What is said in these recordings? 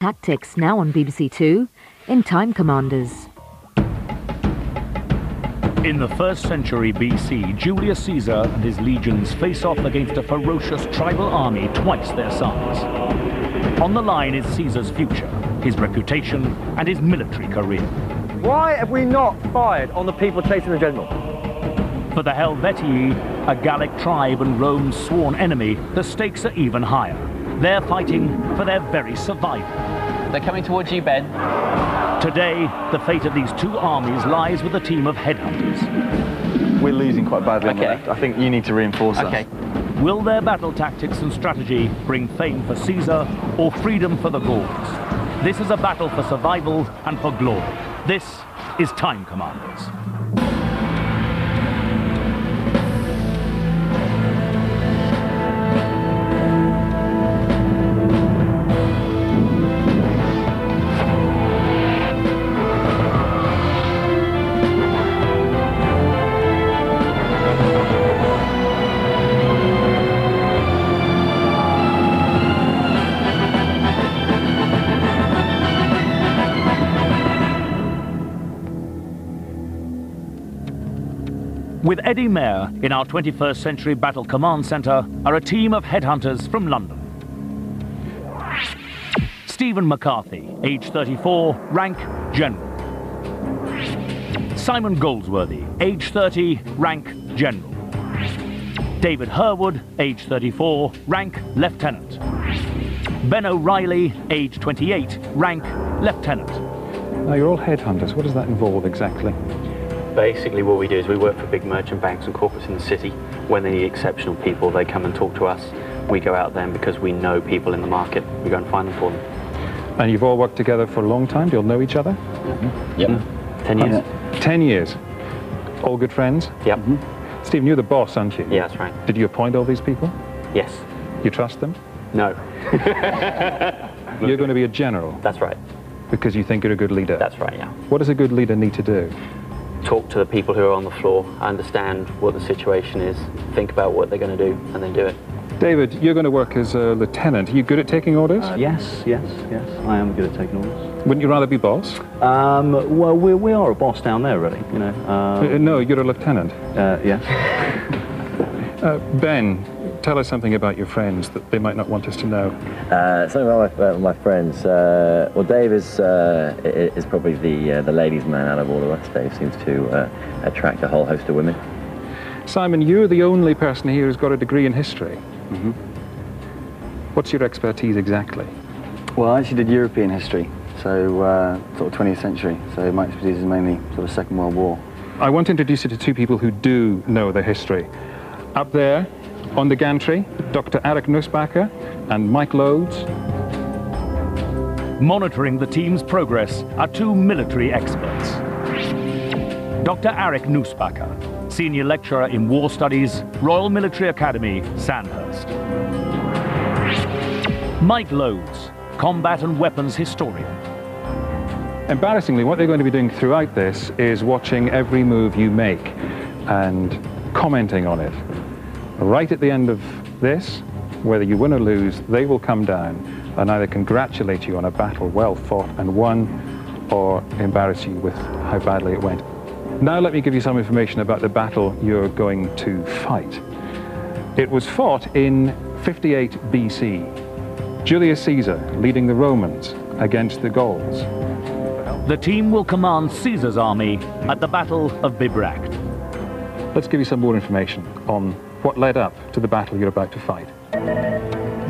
Tactics now on BBC Two in Time Commanders. In the first century BC, Julius Caesar and his legions face off against a ferocious tribal army twice their size. On the line is Caesar's future, his reputation, and his military career. Why have we not fired on the people chasing the general? For the Helvetii, a Gallic tribe and Rome's sworn enemy, the stakes are even higher. They're fighting for their very survival. They're coming towards you, Ben. Today, the fate of these two armies lies with a team of headhunters. We're losing quite badly on the left. I think you need to reinforce Okay. us. Will their battle tactics and strategy bring fame for Caesar or freedom for the Gauls? This is a battle for survival and for glory. This is Time Commanders. With Eddie Mair in our 21st Century Battle Command Centre are a team of headhunters from London. Stephen McCarthy, age 34, rank General. Simon Goldsworthy, age 30, rank General. David Herwood, age 34, rank Lieutenant. Ben O'Reilly, age 28, rank Lieutenant. Now, you're all headhunters. What does that involve exactly? Basically, what we do is we work for big merchant banks and corporates in the city. When they need exceptional people, they come and talk to us. We go out then because we know people in the market. We go and find them for them. And you've all worked together for a long time. Do You all know each other? Mm-hmm. Mm-hmm. Yep. Ten years. Uh, ten years. All good friends? Yep. Mm-hmm. Stephen, you're the boss, aren't you? Yeah, that's right. Did you appoint all these people? Yes. You trust them? No. You're going to be a general That's right. because you think you're a good leader. That's right. Yeah. What does a good leader need to do? Talk to the people who are on the floor, understand what the situation is, think about what they're going to do, and then do it. David, you're going to work as a lieutenant. Are you good at taking orders? Yes, yes, yes. I am good at taking orders. Wouldn't you rather be boss? Um, well, we, we are a boss down there, really. You know. Uh, Um, no, you're a lieutenant. uh, yes. Uh, ben, tell us something about your friends that they might not want us to know. Uh, something about my, about my friends. Uh, well, Dave is uh, is probably the uh, the ladies' man out of all of us. Dave seems to uh, attract a whole host of women. Simon, you're the only person here who's got a degree in history. Mm-hmm. What's your expertise exactly? Well, I actually did European history, so uh, sort of 20th century. So my expertise is mainly sort of Second World War. I want to introduce you to two people who do know their history. Up there, on the gantry, Dr. Eric Nussbacher and Mike Loades. Monitoring the team's progress are two military experts. Dr. Eric Nussbacher, Senior Lecturer in War Studies, Royal Military Academy, Sandhurst. Mike Loades, Combat and Weapons Historian. Embarrassingly, what they're going to be doing throughout this is watching every move you make and commenting on it. Right at the end of this, whether you win or lose, they will come down and either congratulate you on a battle well fought and won or embarrass you with how badly it went. Now let me give you some information about the battle you're going to fight. It was fought in 58 BC. Julius Caesar leading the Romans against the Gauls. The team will command Caesar's army at the Battle of Bibracte. Let's give you some more information on what led up to the battle you're about to fight.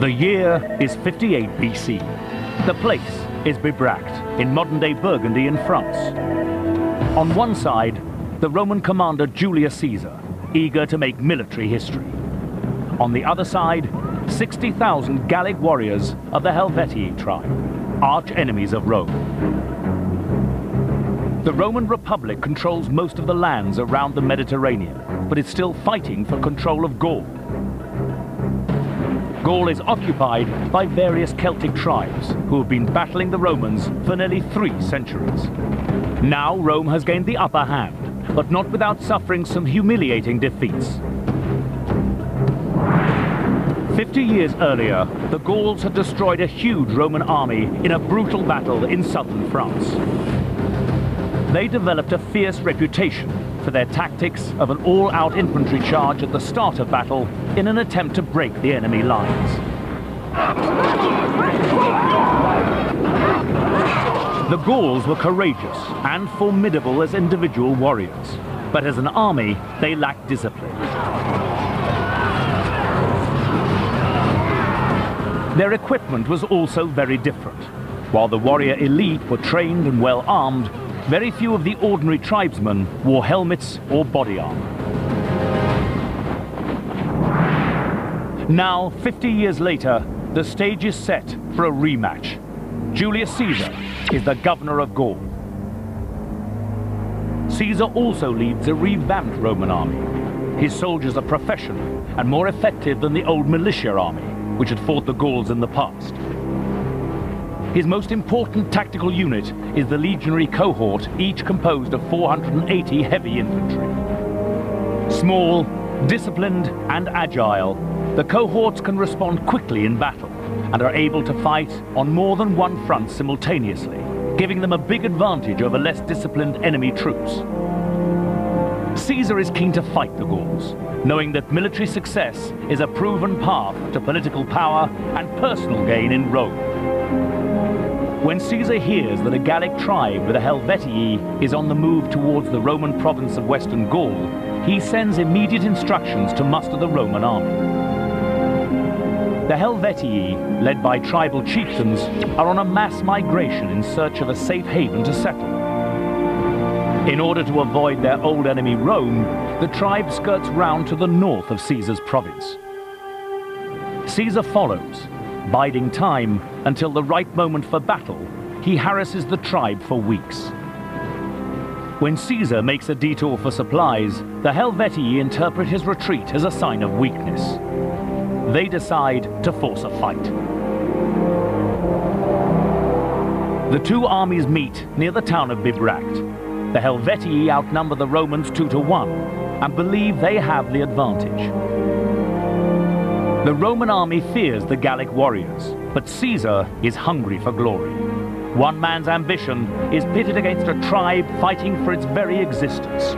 The year is 58 BC. The place is Bibracte, in modern-day Burgundy in France. On one side, the Roman commander Julius Caesar, eager to make military history. On the other side, 60,000 Gallic warriors of the Helvetii tribe, arch enemies of Rome. The Roman Republic controls most of the lands around the Mediterranean, but is still fighting for control of Gaul. Gaul is occupied by various Celtic tribes who have been battling the Romans for nearly three centuries. Now Rome has gained the upper hand, but not without suffering some humiliating defeats. Fifty years earlier, the Gauls had destroyed a huge Roman army in a brutal battle in southern France. They developed a fierce reputation for their tactics of an all-out infantry charge at the start of battle in an attempt to break the enemy lines. The Gauls were courageous and formidable as individual warriors, but as an army, they lacked discipline. Their equipment was also very different. While the warrior elite were trained and well armed, very few of the ordinary tribesmen wore helmets or body armor. Now, 50 years later, the stage is set for a rematch. Julius Caesar is the governor of Gaul. Caesar also leads a revamped Roman army. His soldiers are professional and more effective than the old militia army which had fought the Gauls in the past. His most important tactical unit is the legionary cohort, each composed of 480 heavy infantry. Small, disciplined and agile, the cohorts can respond quickly in battle and are able to fight on more than one front simultaneously, giving them a big advantage over less disciplined enemy troops. Caesar is keen to fight the Gauls, knowing that military success is a proven path to political power and personal gain in Rome. When Caesar hears that a Gallic tribe, the Helvetii, is on the move towards the Roman province of Western Gaul, he sends immediate instructions to muster the Roman army. The Helvetii, led by tribal chieftains, are on a mass migration in search of a safe haven to settle. In order to avoid their old enemy Rome, the tribe skirts round to the north of Caesar's province. Caesar follows, biding time until the right moment for battle, he harasses the tribe for weeks. When Caesar makes a detour for supplies, the Helvetii interpret his retreat as a sign of weakness. They decide to force a fight. The two armies meet near the town of Bibracte, the Helvetii outnumber the Romans two to one and believe they have the advantage. The Roman army fears the Gallic warriors, but Caesar is hungry for glory. One man's ambition is pitted against a tribe fighting for its very existence.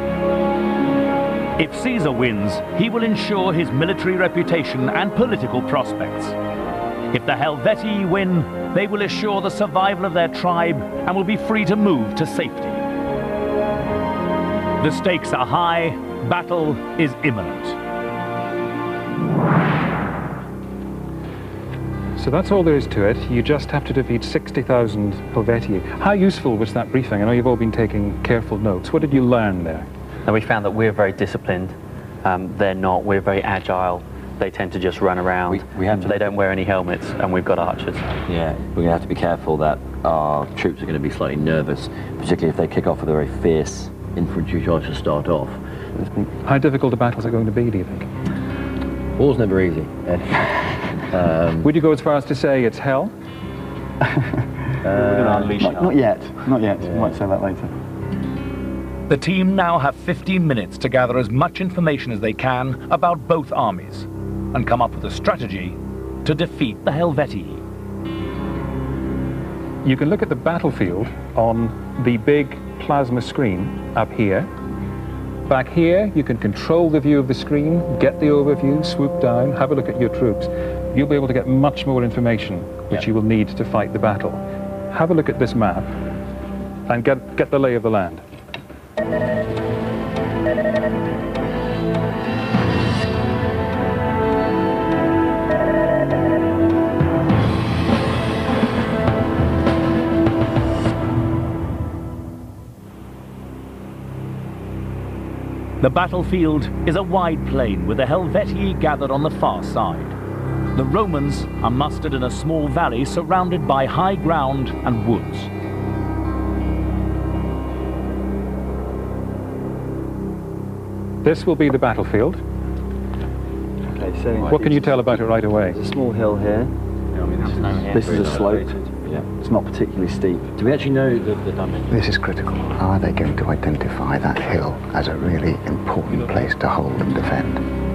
If Caesar wins, he will ensure his military reputation and political prospects. If the Helvetii win, they will assure the survival of their tribe and will be free to move to safety. The stakes are high, battle is imminent. So that's all there is to it. You just have to defeat 60,000 Helvetii. How useful was that briefing? I know you've all been taking careful notes. What did you learn there? And we found that we're very disciplined. Um, they're not. We're very agile. They tend to just run around. We, we have so they don't wear any helmets, and we've got archers. Yeah, we're going to have to be careful that our troops are going to be slightly nervous, particularly if they kick off with a very fierce infantry charge to start off. How difficult a battle is it going to be, do you think? War's never easy. um, Would you go as far as to say it's hell? uh, not, not, yet, not yet. Yeah. Might say that later. The team now have 15 minutes to gather as much information as they can about both armies and come up with a strategy to defeat the Helvetii. You can look at the battlefield on the big plasma screen up here. Back here, you can control the view of the screen, get the overview, swoop down, have a look at your troops. You'll be able to get much more information, which you will need to fight the battle. Have a look at this map and get, get the lay of the land. The battlefield is a wide plain with the Helvetii gathered on the far side. The Romans are mustered in a small valley surrounded by high ground and woods. This will be the battlefield. Okay, so what can you tell about it right away? There's a small hill here. Yeah, I mean, this is a slope. Yeah. It's not particularly steep. Do we actually know the, the dimension? This is critical. Are they going to identify that hill as a really important place to hold and defend?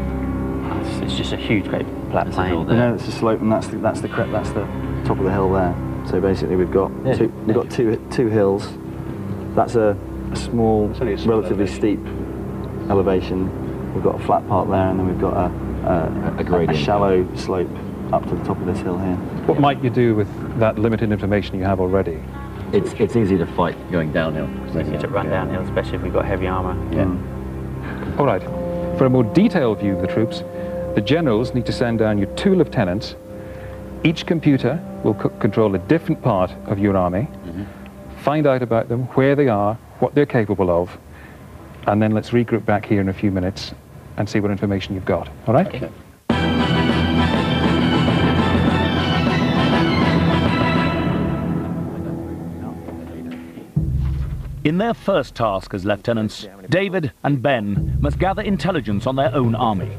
It's just a huge, great flat plain. You know, it's a slope, and that's the, that's the cre- that's the top of the hill there. So basically, we've got Yeah, two we've got two two hills. That's a, a small, a small relatively steep elevation. We've got a flat part there, and then we've got a a, A gradient. shallow slope up to the top of this hill here. What might you do with that limited information you have already? It's it's easy to fight going downhill. It's easy to run downhill, especially if we've got heavy armour. Hmm. Yeah. All right. For a more detailed view of the troops, the generals need to send down your two lieutenants. Each computer will co- control a different part of your army. Mm-hmm. Find out about them, where they are, what they're capable of, and then let's regroup back here in a few minutes and see what information you've got. All right? Okay. In their first task as lieutenants, David and Ben must gather intelligence on their own army.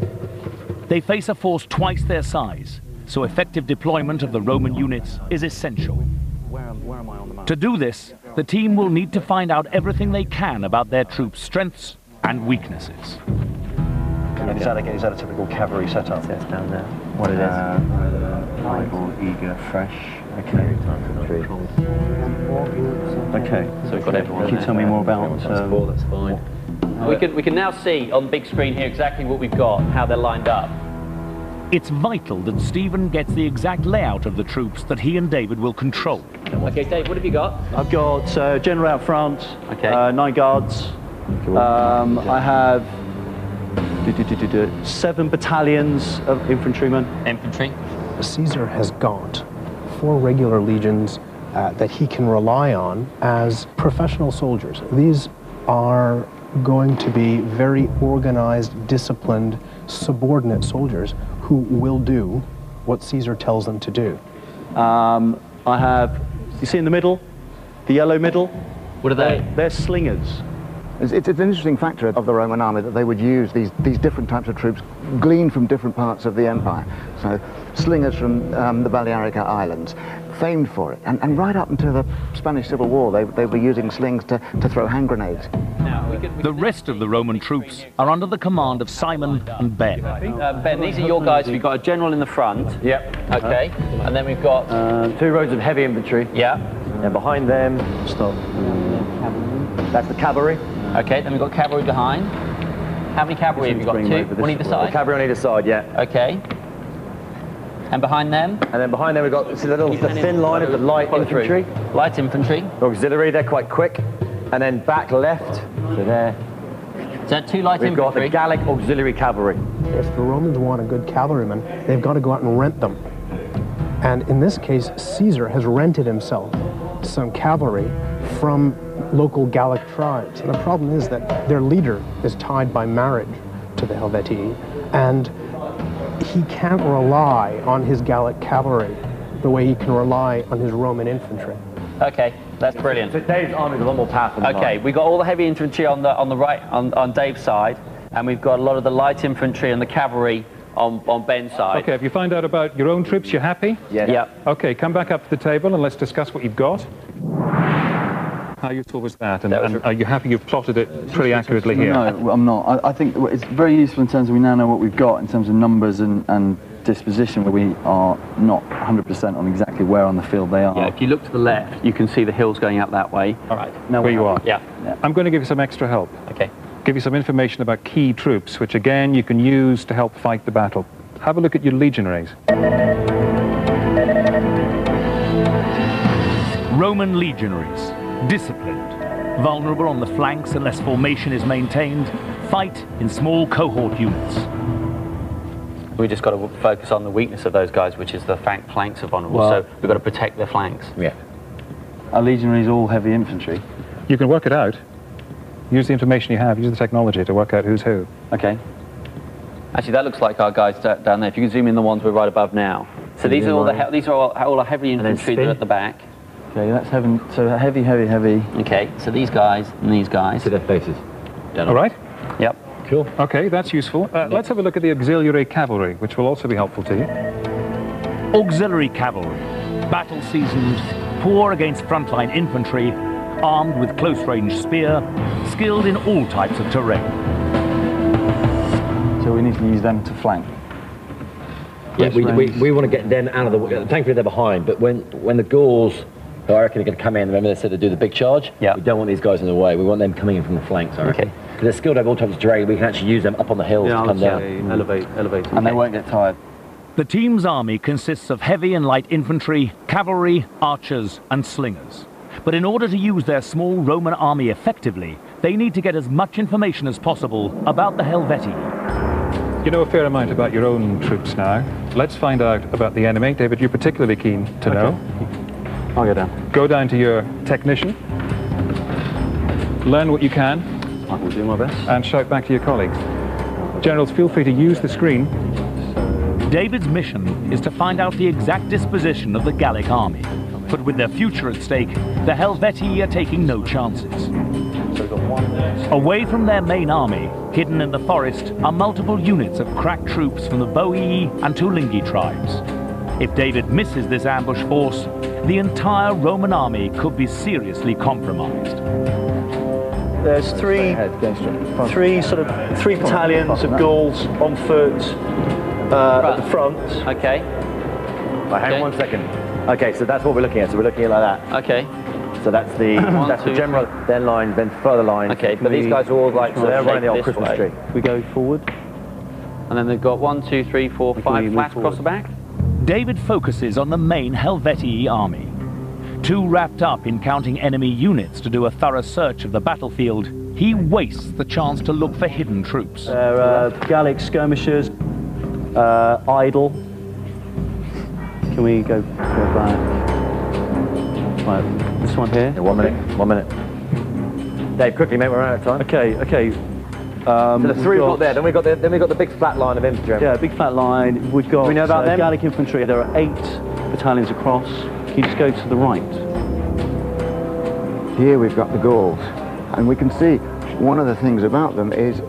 They face a force twice their size, so effective deployment of the Roman units is essential. Where, where am I on the map? To do this, the team will need to find out everything they can about their troops' strengths and weaknesses. And is that, a, is that a typical cavalry setup? That's down there. What it is? Idle, eager, fresh. Okay. Okay. So we've got everyone Can you tell me more about? Um, that's fine. We can, we can now see on the big screen here exactly what we've got, how they're lined up. It's vital that Stephen gets the exact layout of the troops that he and David will control. Okay, Dave, what have you got? I've got uh, general out front. Okay. Uh, nine guards. Um, I have do, do, do, do, do, seven battalions of infantrymen. Infantry. Caesar has got four regular legions uh, that he can rely on as professional soldiers. These are going to be very organized, disciplined, subordinate soldiers who will do what Caesar tells them to do. Um, I have, you see in the middle, the yellow middle? What are they? They're slingers. It's, it's an interesting factor of the Roman army that they would use these, these different types of troops gleaned from different parts of the empire. So slingers from um, the Balearic Islands, famed for it. And, and right up until the Spanish Civil War, they, they were using slings to, to throw hand grenades. Now, we can, we The rest of the Roman troops are under the command of Simon and Ben. Uh, ben, these are your guys. We've got a general in the front. Yep. Okay. And then we've got. Uh, two rows of heavy infantry. Yeah. And behind them, Stop. that's the cavalry. Okay. Then we've got cavalry behind. How many cavalry have you got? Two. them over One either side. Cavalry on either side, yeah. Okay. And behind them, And then behind them we've got see the little the thin line of the light infantry. light infantry. Auxiliary, they're quite quick. And then back left, so there, Is that two light we've got the infantry? Gallic auxiliary cavalry. If the Romans want a good cavalryman, they've got to go out and rent them. And in this case, Caesar has rented himself some cavalry from local Gallic tribes. And the problem is that their leader is tied by marriage to the Helvetii, and he can't rely on his Gallic cavalry the way he can rely on his Roman infantry. okay. That's brilliant. So Dave's army's a lot more powerful than Okay, mine. we've got all the heavy infantry on the on the right on, on Dave's side, and we've got a lot of the light infantry and the cavalry on, on Ben's side. Okay, if you find out about your own troops, you're happy? Yeah. Yeah. Okay, come back up to the table and let's discuss what you've got. How useful was that? And, That was and are you happy you've plotted it pretty accurately here? No, I'm not. I, I think it's very useful in terms of we now know what we've got in terms of numbers and, and disposition, where we are not 100% on exactly where on the field they are. Yeah, if you look to the left, you can see the hills going up that way. All right, now where you are. Yeah. I'm going to give you some extra help. Okay. Give you some information about key troops, which again you can use to help fight the battle. Have a look at your legionaries. Roman legionaries, disciplined, vulnerable on the flanks unless formation is maintained, fight in small cohort units. We just got to focus on the weakness of those guys, which is the flank, flanks are vulnerable. Well- so we've got to protect their flanks. Yeah. Our legionaries all heavy infantry. You can work it out. Use the information you have, use the technology to work out who's who. Okay. Actually, that looks like our guys da- down there. If you can zoom in the ones we're right above now. So these are all the he- these are all, all our heavy infantry that are at the back. Okay, that's heavy. So heavy, heavy, heavy. Okay, so these guys and these guys. To their faces. Down All right? Yep. Cool. Okay, that's useful. Uh, let's have a look at the auxiliary cavalry, which will also be helpful to you. Auxiliary cavalry, battle seasoned, poor against frontline infantry, armed with close range spear, skilled in all types of terrain. So we need to use them to flank. Yeah, we, we, we want to get them out of the way. Thankfully, they're behind, but when, when the Gauls, who I reckon they're going to come in, remember they said to do the big charge? Yeah. We don't want these guys in the way. We want them coming in from the flanks, I reckon. Okay. Because they're skilled over all types of terrain. We can actually use them up on the hills Yeah, to I come would down. say elevate, elevate. And they won't get tired. The team's army consists of heavy and light infantry, cavalry, archers, and slingers. But in order to use their small Roman army effectively, they need to get as much information as possible about the Helvetii. You know a fair amount about your own troops now. Let's find out about the enemy. David, you're particularly keen to know. I'll go down. Go down to your technician, learn what you can, I will do my best. and shout back to your colleagues. Generals, feel free to use the screen. David's mission is to find out the exact disposition of the Gallic army. But with their future at stake, the Helvetii are taking no chances. Away from their main army, hidden in the forest, are multiple units of crack troops from the Boii and Tulingi tribes. If David misses this ambush force, the entire Roman army could be seriously compromised. There's three, Head, go straight. Front. three sort of three battalions of Gauls on foot uh, at the front. Okay. Right, hang Okay. on one second. Okay, so that's what we're looking at. So we're looking at like that. Okay. So that's the One, that's the two, general, then line, then further line. Okay, but these guys are all like So they're of running the old Christmas way. tree. We go forward. And then they've got one, two, three, four, Okay, five flats across the back. David focuses on the main Helvetii army. Too wrapped up in counting enemy units to do a thorough search of the battlefield, he wastes the chance to look for hidden troops. They're uh, Gallic skirmishers, uh, idle. Can we go, go back? Right, this one here. Yeah, one minute, one minute. Dave, quickly, mate, we're out of time. Okay, okay. Um, So the three we've we've got there, then we got the, then we got the big flat line of infantry. Yeah, big flat line. We've got Do we know about uh, them? Gallic infantry. There are eight battalions across. Can you just go to the right? Here we've got the Gauls, and we can see one of the things about them is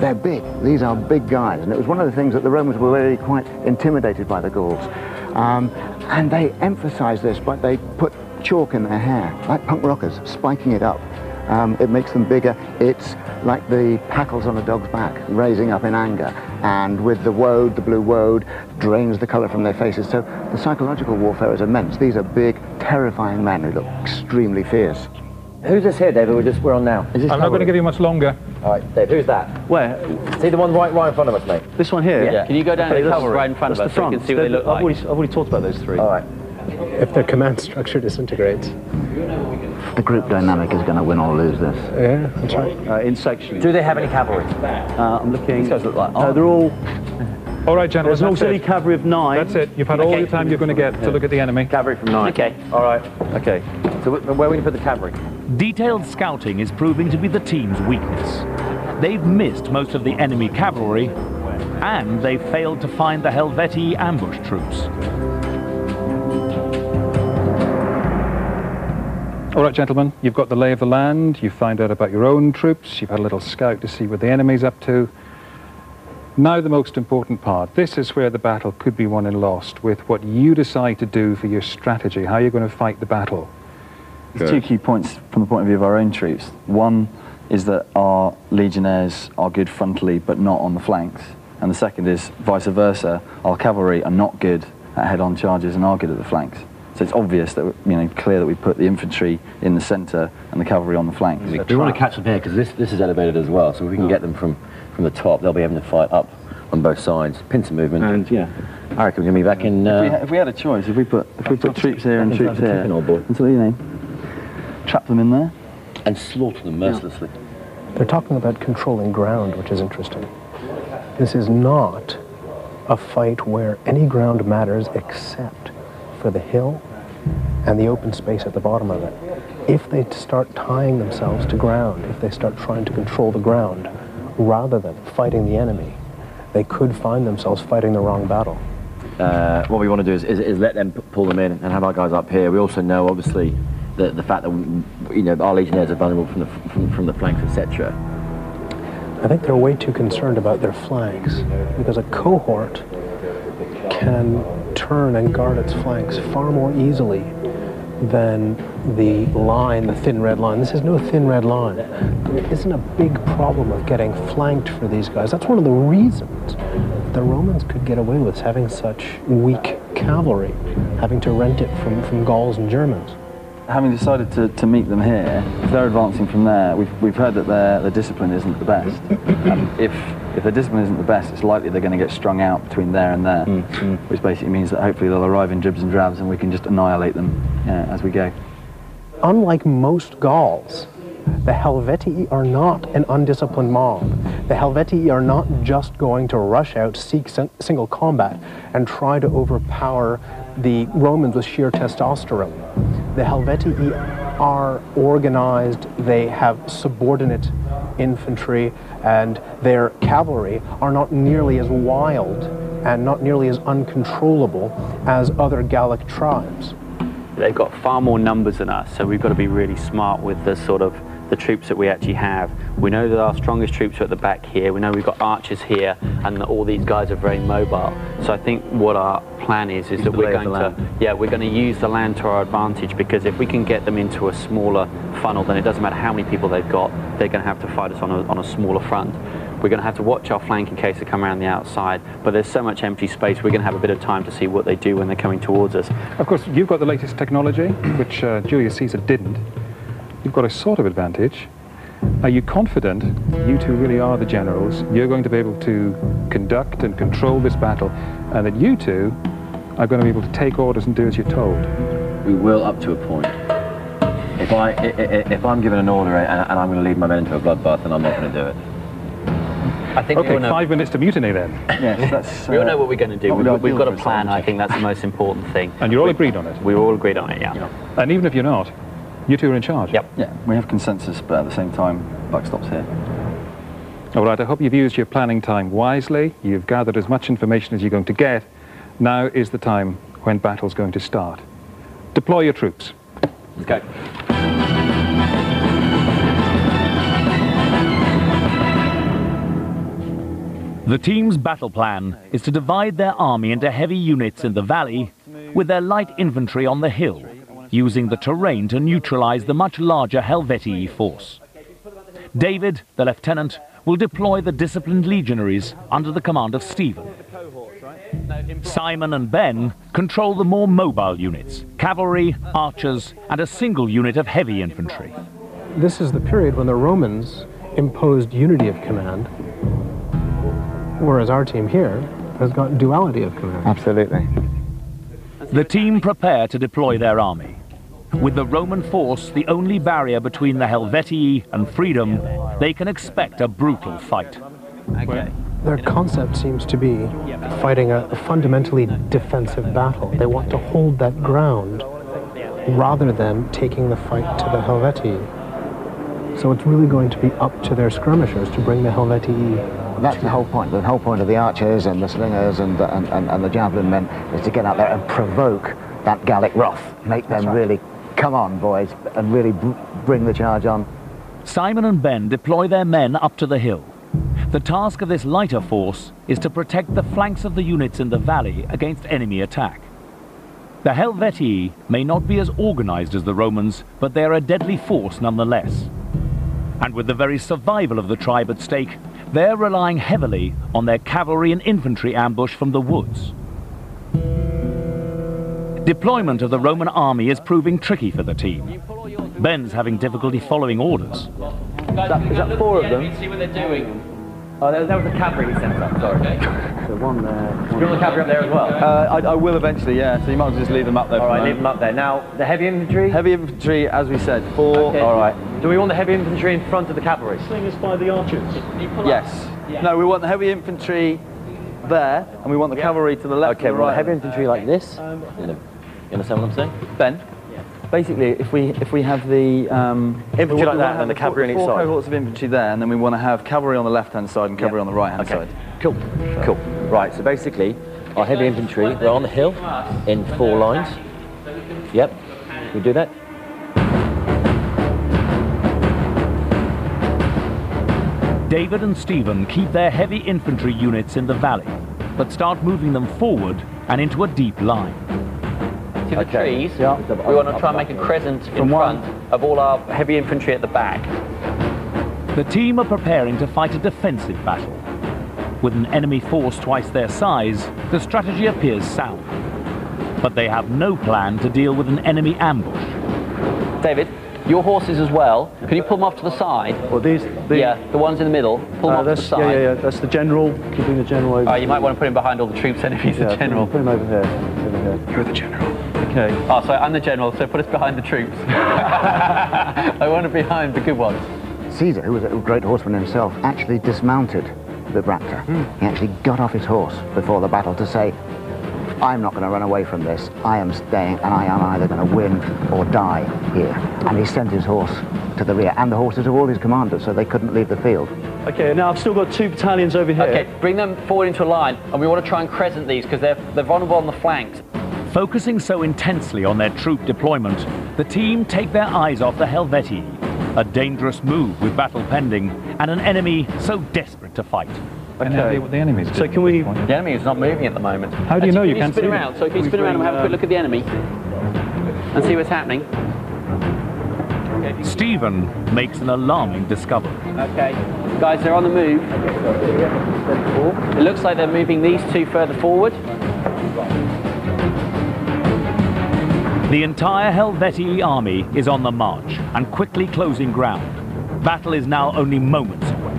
they're big. These are big guys, and it was one of the things that the Romans were really quite intimidated by the Gauls. Um, and they emphasise this, but they put chalk in their hair, like punk rockers, spiking it up. Um, it makes them bigger. It's like the packles on a dog's back, raising up in anger. And with the woad, the blue woad, drains the colour from their faces. So the psychological warfare is immense. These are big, terrifying men who look extremely fierce. Who's this here, David? We're just we're on now. I'm not going to give you much longer. All right, Dave. Who's that? Where? See the one right right in front of us, mate. This one here? Yeah. Can you go down Okay, to the that's- right in front of us the so we front. can see what they look I've like? already, I've already talked about those three. All right. If their command structure disintegrates. The group dynamic is going to win or lose this. Yeah, that's right. Uh, in sections. Do they have any cavalry? Uh, I'm looking. These guys look like Uh, they're all. All right, gentlemen, There's an that's auxiliary it. cavalry of nine. That's it. You've had all the time you're going to get to look at the enemy. Cavalry from nine. Okay. All right. Okay. So where are we going to put the cavalry? Detailed scouting is proving to be the team's weakness. They've missed most of the enemy cavalry, and they've failed to find the Helvetii ambush troops. All right, gentlemen, you've got the lay of the land. You've found out about your own troops. You've had a little scout to see what the enemy's up to. Now the most important part. This is where the battle could be won and lost with what you decide to do for your strategy, how you're going to fight the battle. There's two key points from the point of view of our own troops. One is that our legionnaires are good frontally but not on the flanks. And the second is vice versa. Our cavalry are not good at head-on charges and are good at the flanks. So it's obvious that, you know, clear that we put the infantry in the centre and the cavalry on the flanks. We want to catch them here because this this is elevated as well. So if we can get them from from the top, they'll be having to fight up on both sides. Pincer movement. And yeah. I reckon we're going to be back in. If, we Uh, had, if we had a choice, if we put if we put troops here and troops time for here, tipping, old boy. until you know, trap them in there. and slaughter them mercilessly. They're talking about controlling ground, which is interesting. This is not a fight where any ground matters except for the hill and the open space at the bottom of it. If they start tying themselves to ground, if they start trying to control the ground rather than fighting the enemy, they could find themselves fighting the wrong battle. Uh, what we want to do is, is, is let them pull them in and have our guys up here. We also know, obviously, the, the fact that you know our legionnaires are vulnerable from the from, from the flanks, etc. I think they're way too concerned about their flanks because a cohort can turn and guard its flanks far more easily than the line, the thin red line. This is no thin red line. There isn't a big problem of getting flanked for these guys. That's one of the reasons the Romans could get away with having such weak cavalry, having to rent it from, from Gauls and Germans. Having decided to, to meet them here, if they're advancing from there, we've, we've heard that their, their discipline isn't the best. and if, if their discipline isn't the best, it's likely they're going to get strung out between there and there, which basically means that hopefully they'll arrive in dribs and drabs and we can just annihilate them uh, as we go. Unlike most Gauls, the Helvetii are not an undisciplined mob. The Helvetii are not just going to rush out, seek single combat, and try to overpower the Romans with sheer testosterone. The Helvetii are organized, they have subordinate infantry, and their cavalry are not nearly as wild and not nearly as uncontrollable as other Gallic tribes. They've got far more numbers than us, so we've got to be really smart with the sort of the troops that we actually have. We know that our strongest troops are at the back here. We know we've got archers here, and that all these guys are very mobile. So I think what our plan is is that we're going to yeah we're going to use the land to our advantage because if we can get them into a smaller funnel, then it doesn't matter how many people they've got. They're going to have to fight us on a, on a smaller front. We're going to have to watch our flank in case they come around the outside, but there's so much empty space, we're going to have a bit of time to see what they do when they're coming towards us. Of course, you've got the latest technology, which uh, Julius Caesar didn't. You've got a sort of advantage. Are you confident you two really are the generals? You're going to be able to conduct and control this battle, and that you two are going to be able to take orders and do as you're told? We will up to a point. If I i- i- if I'm given an order and, and I'm going to lead my men into a bloodbath, then I'm not going to do it. I think we Okay, all know, five minutes to mutiny then. Yes, that's, we all uh, know what we're going to do. We've, got- we've got a plan. I think that's the most important thing. And you're all agreed on it. We're all agreed on it, yeah. And even if you're not, you two are in charge. Yep. Yeah, we have consensus, but at the same time, buck stops here. All right, I hope you've used your planning time wisely. You've gathered as much information as you're going to get. Now is the time when battle's going to start. Deploy your troops. Let's. The team's battle plan is to divide their army into heavy units in the valley with their light infantry on the hill, using the terrain to neutralize the much larger Helvetii force. David, the lieutenant, will deploy the disciplined legionaries under the command of Stephen. Simon and Ben control the more mobile units, cavalry, archers, and a single unit of heavy infantry. This is the period when the Romans imposed unity of command, whereas our team here has got duality of command. Absolutely. The team prepare to deploy their army. With the Roman force the only barrier between the Helvetii and freedom, they can expect a brutal fight. Okay. Their concept seems to be fighting a, a fundamentally defensive battle. They want to hold that ground rather than taking the fight to the Helvetii. So it's really going to be up to their skirmishers to bring the Helvetii. That's the whole point. The whole point of the archers and the slingers and, the, and, and, and the javelin men is to get out there and provoke that Gallic wrath. Make them really, come on, boys, and really br- bring the charge on. Simon and Ben deploy their men up to the hill. The task of this lighter force is to protect the flanks of the units in the valley against enemy attack. The Helvetii may not be as organized as the Romans, but they are a deadly force nonetheless. And with the very survival of the tribe at stake, they're relying heavily on their cavalry and infantry ambush from the woods. Deployment of the Roman army is proving tricky for the team. Ben's having difficulty following orders. Is that, is that four of them? See what they're doing. Oh, that, that was the cavalry he sent up, sorry. The one there. You want the cavalry up there as well? Uh, I, I will eventually, yeah, so you might as well just leave them up there All for right, now. leave them up there. Now, the heavy infantry? Heavy infantry, as we said, four. Okay. All right. Do we want the heavy infantry in front of the cavalry? Slingers by the archers. Yes. No, we want the heavy infantry there, and we want the cavalry to the left. Okay, and the well, right. heavy infantry like this. You, know, you understand what I'm saying? Ben. Yeah. Basically, if we if we have the um, Infantry we like that, have and the cavalry on each four side. cohorts of infantry there, and then we want to have cavalry on the left hand side and cavalry Yeah. on the right hand Okay. side. Cool, cool. Right, so basically, our heavy infantry, they're on the hill in four lines. Yep, we do that. David and Stephen keep their heavy infantry units in the valley, but start moving them forward and into a deep line. See the Okay. trees? Yeah. We want to try and make a crescent in From one- front of all our heavy infantry at the back. The team are preparing to fight a defensive battle. with an enemy force twice their size, the strategy appears sound. But they have no plan to deal with an enemy ambush. David, your horses as well. Can you pull them off to the side? Well, these, the, yeah, the ones in the middle. Pull them uh, off to the side. yeah, yeah, yeah, that's the general. Keeping the general over. Oh, you might want to put him behind all the troops then if he's yeah, the general. Put him over here. Over here. You're the general. Okay. Oh, sorry, I'm the general, so put us behind the troops. I want to be behind the good ones. Caesar, who was a great horseman himself, actually dismounted the Bibracte. Hmm. He actually got off his horse before the battle to say, I'm not going to run away from this. I am staying, and I am either going to win or die here. And he sent his horse to the rear, and the horses of all his commanders, so they couldn't leave the field. Okay, now I've still got two battalions over here. Okay, bring them forward into a line, and we want to try and crescent these because they're, they're vulnerable on the flanks. Focusing so intensely on their troop deployment, the team take their eyes off the Helvetii, a dangerous move with battle pending, and an enemy so desperate to fight. Okay. The, the enemies. So can we? The enemy is not moving at the moment. How do you know you can't spin see around? them? So if you spin around and have a quick look at the um, enemy and see what's happening. Stephen makes an alarming discovery. Okay, guys, they're on the move. It looks like they're moving these two further forward. The entire Helvetii army is on the march and quickly closing ground. Battle is now only moments away.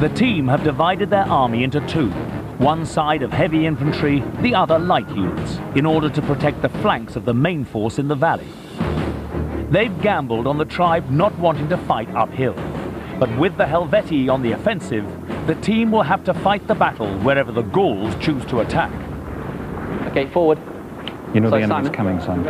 The team have divided their army into two, one side of heavy infantry, the other light units, in order to protect the flanks of the main force in the valley. They've gambled on the tribe not wanting to fight uphill. But with the Helvetii on the offensive, the team will have to fight the battle wherever the Gauls choose to attack. Okay, forward. You know So, the enemy's Simon? coming, son.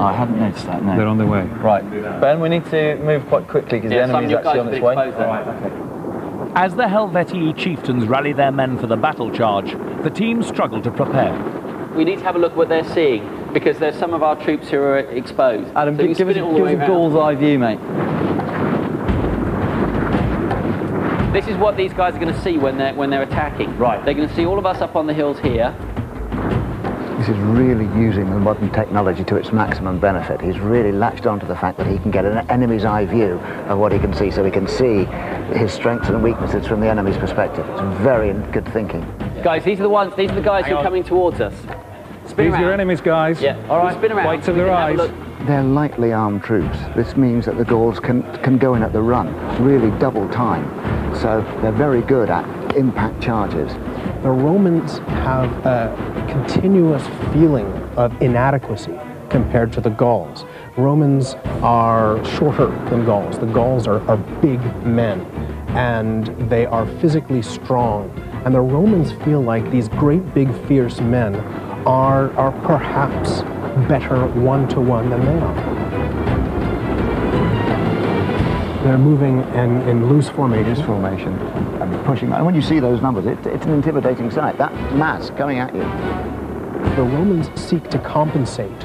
I haven't noticed that, no. They're on their way. Right. Ben, we need to move quite quickly because Yeah, the some enemy's of actually on have its way. exposed then. As the Helvetii chieftains rally their men for the battle charge, the team struggle to prepare. We need to have a look at what they're seeing because there's some of our troops who are exposed. Adam, So you give, give us, it give us a round. Gauls eye view, mate. This is what these guys are going to see when they're when they're attacking. Right. They're going to see all of us up on the hills here. This is really using the modern technology to its maximum benefit. He's really latched onto the fact that he can get an enemy's eye view of what he can see, so he can see his strengths and weaknesses from the enemy's perspective. It's very good thinking. Guys, these are the ones. These are the guys who are coming towards us. Spin These are your enemies, guys. Yeah. All right. Spin around. Whites so of we their can have a eyes. They're lightly armed troops. This means that the Gauls can, can go in at the run, really double time. So they're very good at impact charges. The Romans have a continuous feeling of inadequacy compared to the Gauls. Romans are shorter than Gauls. The Gauls are, are big men and they are physically strong. And the Romans feel like these great big fierce men are, are perhaps better one to one than they are. They're moving in, in loose formation. Loose formation and pushing. And when you see those numbers, it, it's an intimidating sight. That mass coming at you. The Romans seek to compensate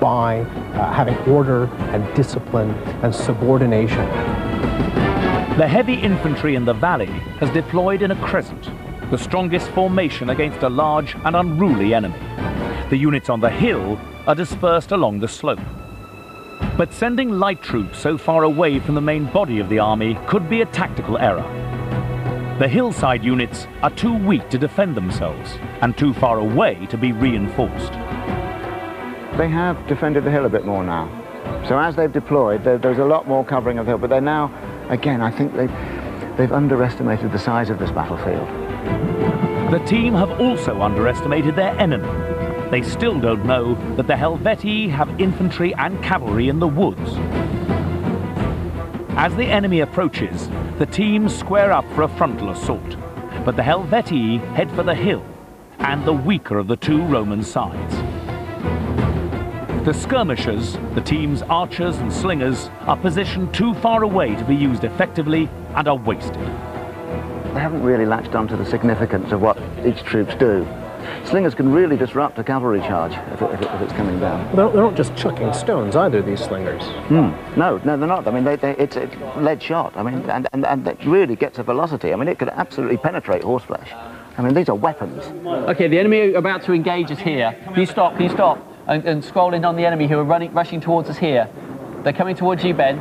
by uh, having order and discipline and subordination. The heavy infantry in the valley has deployed in a crescent, the strongest formation against a large and unruly enemy. The units on the hill are dispersed along the slope. But sending light troops so far away from the main body of the army could be a tactical error. The hillside units are too weak to defend themselves and too far away to be reinforced. They have defended the hill a bit more now. So as they've deployed, there, there's a lot more covering of the hill. But they're now, again, I think they've, they've underestimated the size of this battlefield. The team have also underestimated their enemy. They still don't know that the Helvetii have infantry and cavalry in the woods. As the enemy approaches, the teams square up for a frontal assault, but the Helvetii head for the hill and the weaker of the two Roman sides. The skirmishers, the team's archers and slingers, are positioned too far away to be used effectively and are wasted. They haven't really latched onto the significance of what each troops do. Slingers can really disrupt a cavalry charge if, it, if, it, if it's coming down. They're, they're not just chucking stones either, these slingers. Hmm. No, no, they're not. I mean, they, they, it's a lead shot. I mean, and, and, and it really gets a velocity. I mean, it could absolutely penetrate horseflesh. I mean, these are weapons. Okay, the enemy are about to engage us here. Can you stop? Can you stop? And, and scroll in on the enemy who are running, rushing towards us here. They're coming towards you, Ben.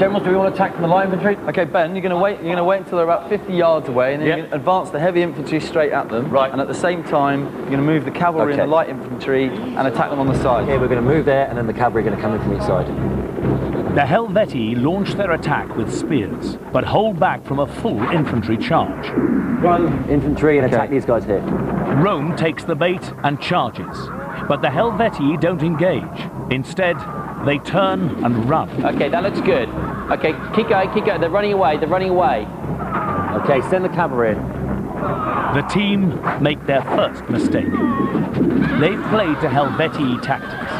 Generals, do we want to attack from the light infantry? Okay, Ben, you're going to wait. You're going to wait until they're about 50 yards away, and then Yep. you're going to advance the heavy infantry straight at them. Right. And at the same time, you're going to move the cavalry Okay. and the light infantry and attack them on the side. Okay, we're going to move there, and then the cavalry are going to come in from each side. The Helvetii launch their attack with spears, but hold back from a full infantry charge. Run infantry and attack Okay. these guys here. Rome takes the bait and charges, but the Helvetii don't engage. Instead, they turn and run. Okay, that looks good. Okay, keep going, keep going. They're running away, they're running away. Okay, send the cavalry in. The team make their first mistake. They've played to Helvetii tactics.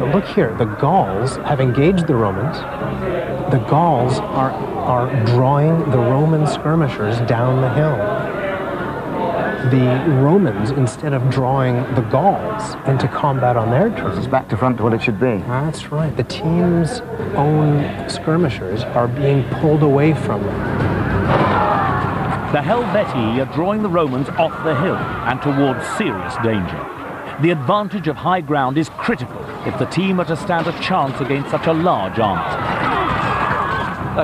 But look here, the Gauls have engaged the Romans. The Gauls are, are drawing the Roman skirmishers down the hill. The Romans, instead of drawing the Gauls into combat on their turf, It's back to front to what it should be. that's right, the team's own skirmishers are being pulled away from them. The Helvetii are drawing the Romans off the hill and towards serious danger. The advantage of high ground is critical if the team are to stand a chance against such a large army.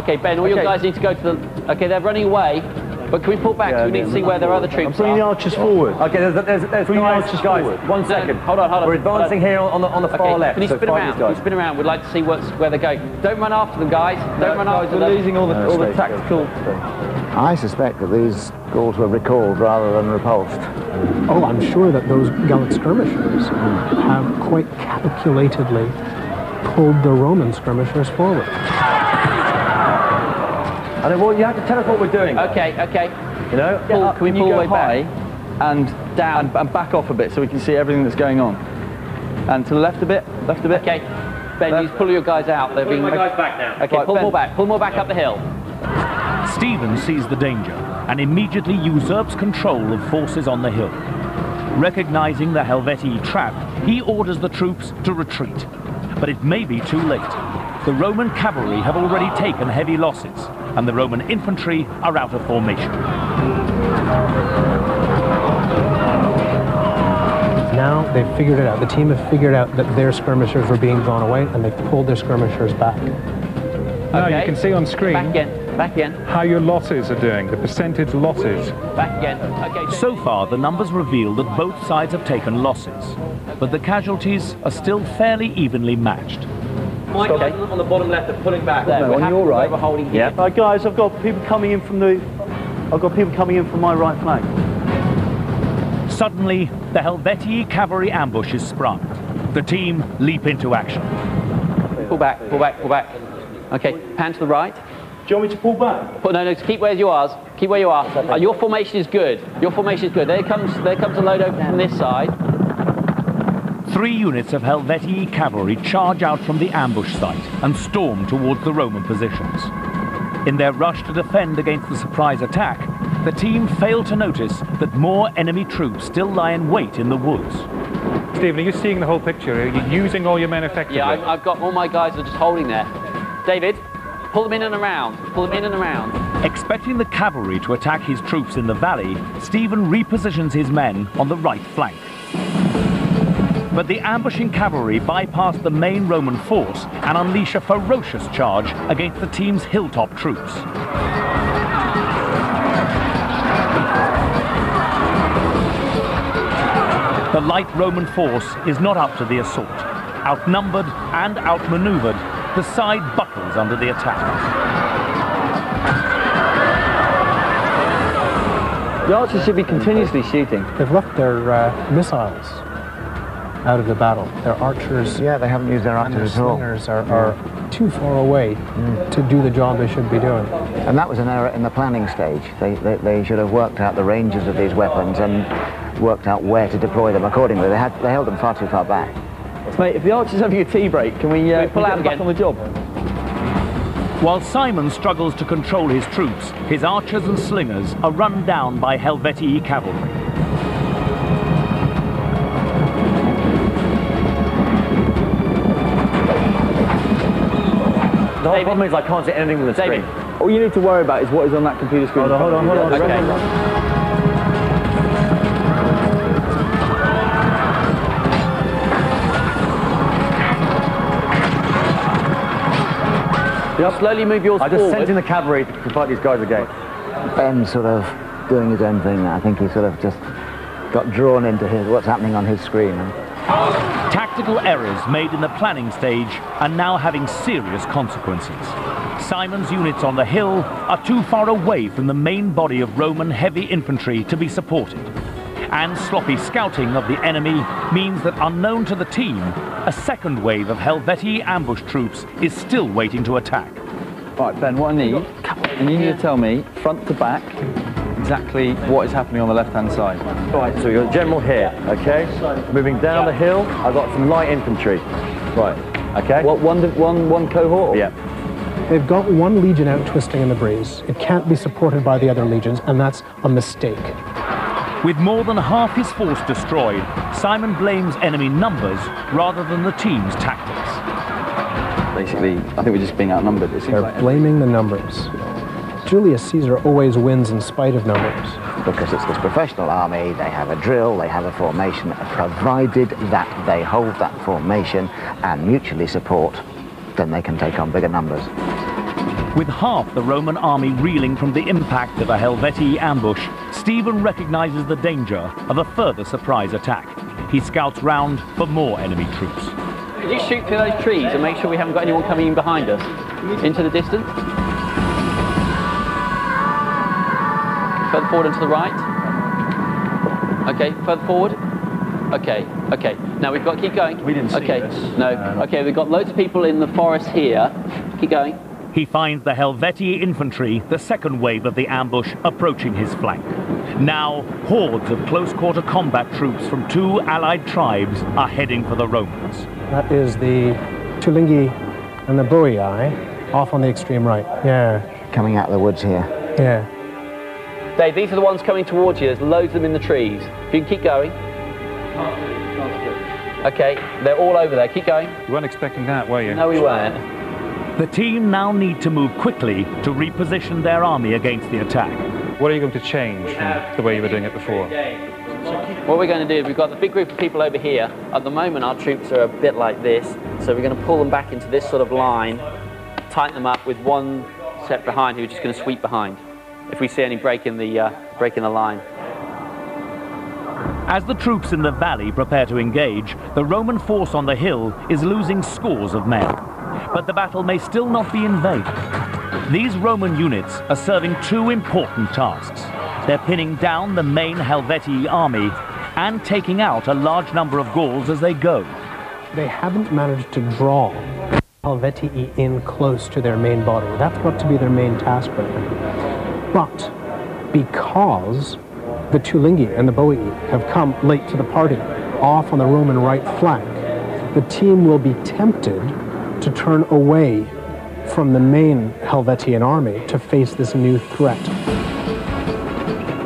Okay, Ben, all your Okay. guys need to go to the... Okay, they're running away, but can we pull back? 'Cause we need to see where their other troops Bring the are. archers forward. Okay, there's, there's, there's Bring the guys, archers guys, forward. one No, hold on, hold on. We're advancing here on the, on the far Okay, left. can you so spin find around? Can you guys. spin around? We'd like to see what's, where they're going. Don't run after them, guys. Don't run after Guys, them. we're losing all the, all the tactical. I suspect that these Gauls were recalled rather than repulsed. Oh, I'm sure that those Gallic skirmishers have quite calculatedly pulled the Roman skirmishers forward. I know, well, you have to tell us what we're doing. Okay, okay. You know? Pull, can we pull go away high back? and down and, and back off a bit so we can see everything that's going on. And to the left a bit, left a bit. Okay. Ben, you pull your guys out. They're being... back now. Okay, Right, pull Ben. more back. Pull more back up the hill. Stephen sees the danger and immediately usurps control of forces on the hill. Recognizing the Helvetii trap, he orders the troops to retreat. But it may be too late. The Roman cavalry have already taken heavy losses, and the Roman infantry are out of formation. Now they've figured it out. The team have figured out that their skirmishers were being drawn away and they've pulled their skirmishers back. Now Okay. you can see on screen Back again. Back again. how your losses are doing, the percentage losses. Back again. Okay. So far, the numbers reveal that both sides have taken losses, but the casualties are still fairly evenly matched. Mike, Okay. on the bottom left, they're pulling back. There, No, we're on happy your right. where We're holding here. Uh, guys, I've got people coming in from the. I've got people coming in from my right flank. Suddenly, the Helvetii cavalry ambush is sprung. The team leap into action. Pull back. Pull back. Pull back. Okay. Pan to the right. Do you want me to pull back? Pull, no, no. Keep where you are. Keep where you are. Uh, your formation is good. Your formation is good. There comes. There comes a load over from this side. Three units of Helvetii cavalry charge out from the ambush site and storm towards the Roman positions. In their rush to defend against the surprise attack, the team fail to notice that more enemy troops still lie in wait in the woods. Stephen, are you seeing the whole picture? Are you using all your men effectively? Yeah, I've, I've got all my guys are just holding there. David, pull them in and around. Pull them in and around. Expecting the cavalry to attack his troops in the valley, Stephen repositions his men on the right flank. But the ambushing cavalry bypass the main Roman force and unleash a ferocious charge against the team's hilltop troops. The light Roman force is not up to the assault. Outnumbered and outmaneuvered, the side buckles under the attack. The archers should be continuously shooting. They've left their uh, missiles out of the battle. Their archers Yeah, they haven't used their and their archers at all. slingers are, are too far away to do the job they should be doing. And that was an error in the planning stage. They, they, they should have worked out the ranges of these weapons and worked out where to deploy them accordingly. They, had, they held them far too far back. Mate, if the archers having a tea break, can we, uh, we pull can out we get again? back on the job? While Simon struggles to control his troops, his archers and slingers are run down by Helvetii cavalry. The whole problem is I can't see anything on the David. screen. All you need to worry about is what is on that computer screen. Hold on, hold on, hold on. Okay. Yep. Slowly move yours I just forward. sent in the cavalry to fight these guys again. Ben's sort of doing his own thing. I think he sort of just got drawn into his what's happening on his screen. Tactical errors made in the planning stage are now having serious consequences. Simon's units on the hill are too far away from the main body of Roman heavy infantry to be supported. And sloppy scouting of the enemy means that unknown to the team, a second wave of Helvetii ambush troops is still waiting to attack. Right, Ben, what I need, and you need to tell me, front to back, exactly what is happening on the left-hand side. Right, so we've got a general here, okay? Moving down the hill, I've got some light infantry. Right, okay? What, one, one, one cohort? Yeah. They've got one legion out twisting in the breeze. It can't be supported by the other legions, and that's a mistake. With more than half his force destroyed, Simon blames enemy numbers rather than the team's tactics. Basically, I think we're just being outnumbered. It They're like blaming the numbers. Julius Caesar always wins in spite of numbers. Because it's this professional army, they have a drill, they have a formation, provided that they hold that formation and mutually support, then they can take on bigger numbers. With half the Roman army reeling from the impact of a Helvetii ambush, Stephen recognizes the danger of a further surprise attack. He scouts round for more enemy troops. Could you shoot through those trees and make sure we haven't got anyone coming in behind us? Into the distance? Further forward and to the right. Okay, further forward. Okay, okay. Now we've got to keep going. We didn't see Okay, no. Okay, we've got loads of people in the forest here. Keep going. He finds the Helvetii infantry, the second wave of the ambush, approaching his flank. Now, hordes of close-quarter combat troops from two allied tribes are heading for the Romans. That is the Tulingi and the Boii off on the extreme right. Yeah, Coming out of the woods here. yeah. Dave, these are the ones coming towards you. There's loads of them in the trees. If you can keep going. Okay, they're all over there. Keep going. You weren't expecting that, were you? No, we weren't. The team now need to move quickly to reposition their army against the attack. What are you going to change from the way you were doing it before? What we're going to do is we've got the big group of people over here. At the moment, our troops are a bit like this, so we're going to pull them back into this sort of line, tighten them up with one set behind who's just going to sweep behind. If we see any break in the uh, break in the line. As the troops in the valley prepare to engage, the Roman force on the hill is losing scores of men. But the battle may still not be in vain. These Roman units are serving two important tasks. They're pinning down the main Helvetii army and taking out a large number of Gauls as they go. They haven't managed to draw Helvetii in close to their main body. That's got to be their main task right now. But because the Tulingi and the Boii have come late to the party, off on the Roman right flank, the team will be tempted to turn away from the main Helvetian army to face this new threat.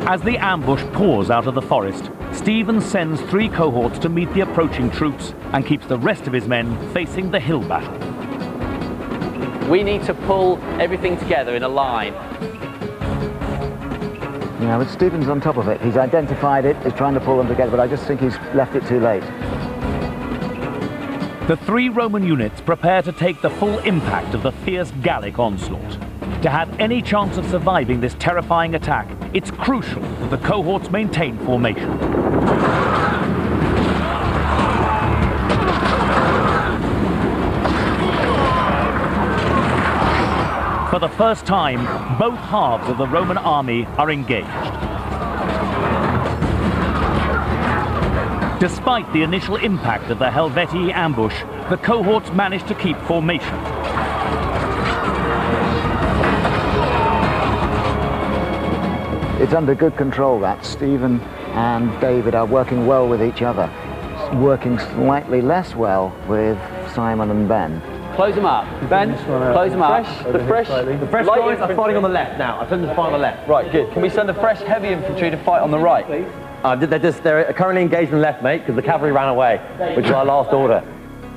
As the ambush pours out of the forest, Stephen sends three cohorts to meet the approaching troops and keeps the rest of his men facing the hill battle. We need to pull everything together in a line. Yeah, but Stephen's on top of it. He's identified it, he's trying to pull them together, but I just think he's left it too late. The three Roman units prepare to take the full impact of the fierce Gallic onslaught. To have any chance of surviving this terrifying attack, it's crucial that the cohorts maintain formation. For the first time, both halves of the Roman army are engaged. Despite the initial impact of the Helvetii ambush, the cohorts managed to keep formation. It's under good control that Stephen and David are working well with each other. Working slightly less well with Simon and Ben. Close them up. Ben, close them up. Fresh, the fresh, the fresh light guys are infantry. fighting on the left now. I turned them to fight on the left. Right, good. Can we send the fresh heavy infantry to fight on the right? Uh, they're, just, they're currently engaged on the left, mate, because the cavalry ran away, which is our last order.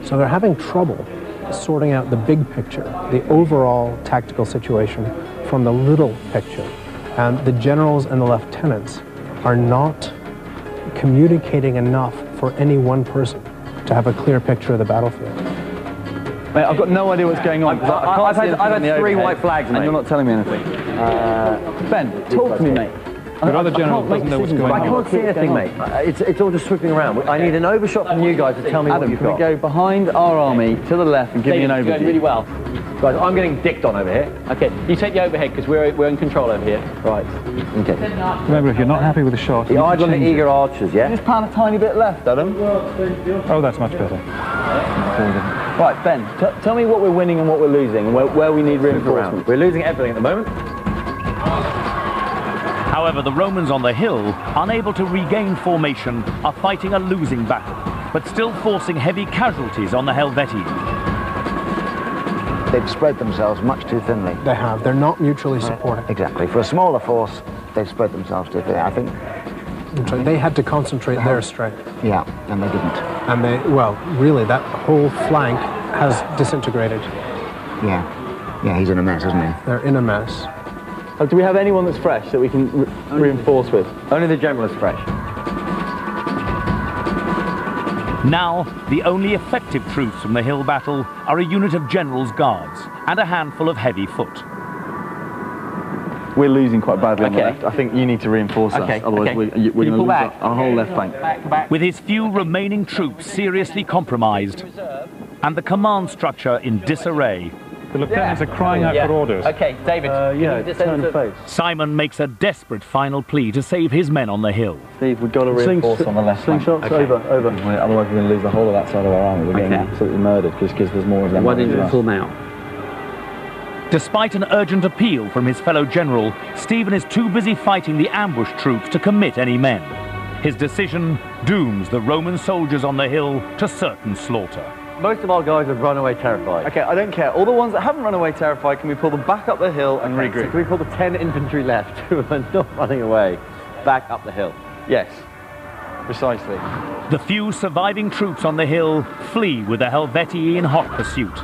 So they're having trouble sorting out the big picture, the overall tactical situation from the little picture. And the generals and the lieutenants are not communicating enough for any one person to have a clear picture of the battlefield. Mate, I've got no idea what's going on. I, I can't I've see had, I've had three overhead, white flags, and you're not telling me anything. ben, talk to me, mate. The other general doesn't know what's going on. I can't see anything, mate. Uh, It's, it's all just swooping around. I need an overshot from you guys to tell me what Adam, you've can we go behind our army to the left and give me an David, you're overview? going really well. Guys, I'm getting dicked on over here. Okay, you take the overhead because we're, we're in control over here. Right. Okay. Remember, if you're not happy with the shot, The you need to idle and the change it. eager archers, yeah? Just pan a tiny bit left, Adam. Oh, that's much better. Right, Ben, t- tell me what we're winning and what we're losing, and where, where we need reinforcements. We're losing everything at the moment. However, the Romans on the hill, unable to regain formation, are fighting a losing battle, but still forcing heavy casualties on the Helvetii. They've spread themselves much too thinly. They have. They're not mutually supporting. Exactly. For a smaller force, they've spread themselves too thin. I think, So They had to concentrate their strength. yeah, and they didn't. And they, well, really, that whole flank has disintegrated. Yeah. Yeah, he's in a mess, isn't he? They're in a mess. Uh, do we have anyone that's fresh that we can re- reinforce with? Only the general is fresh. Now, the only effective troops from the hill battle are a unit of generals' guards and a handful of heavy foot. We're losing quite badly on the left. I think you need to reinforce Okay, us, otherwise okay. we, you- Can we're going to lose back? our, our whole left flank. Back, back. With his few remaining troops seriously compromised and the command structure in disarray, The lieutenants are crying out Yeah. for orders. Okay, David. Uh, can you just send some- Simon makes a desperate final plea to save his men on the hill. Steve, we've got to Slings- reinforce on the left flank. slingshots over, over. Otherwise we're going to lose the whole of that side of our army. We're getting Okay. absolutely murdered because there's more of them. Why than didn't you pull them out? Despite an urgent appeal from his fellow general, Stephen is too busy fighting the ambush troops to commit any men. His decision dooms the Roman soldiers on the hill to certain slaughter. Most of our guys have run away terrified. Okay, I don't care. All the ones that haven't run away terrified, can we pull them back up the hill and Okay, so regroup? can we pull the 10 infantry left who are not running away back up the hill? Yes, precisely. The few surviving troops on the hill flee with the Helvetii in hot pursuit.